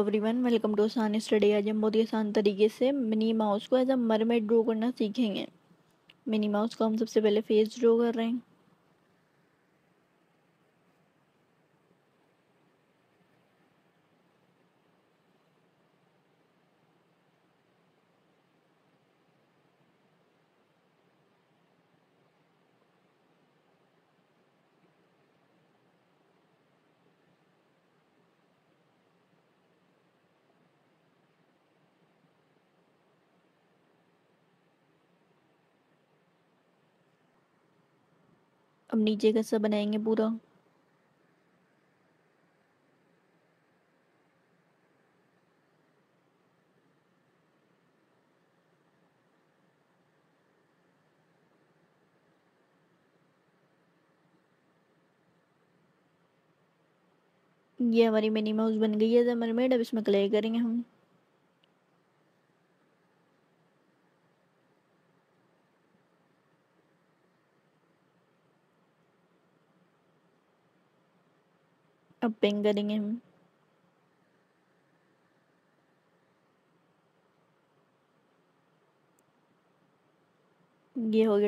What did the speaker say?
Everyone welcome to Aasan study आज हम बहुत ही आसान तरीके से मिनी माउस को एज अ मरमेड ड्रॉ करना सीखेंगे। मिनी माउस को हम सबसे पहले फेस ड्रॉ कर रहे हैं। अब नीचे का सा बनाएँगे पूरा? ये हमारी मिनी माउस बन गई है मरमेड अब इसमें क्ले करेंगे हम। पिंग करेंगे हम। ये हो गया।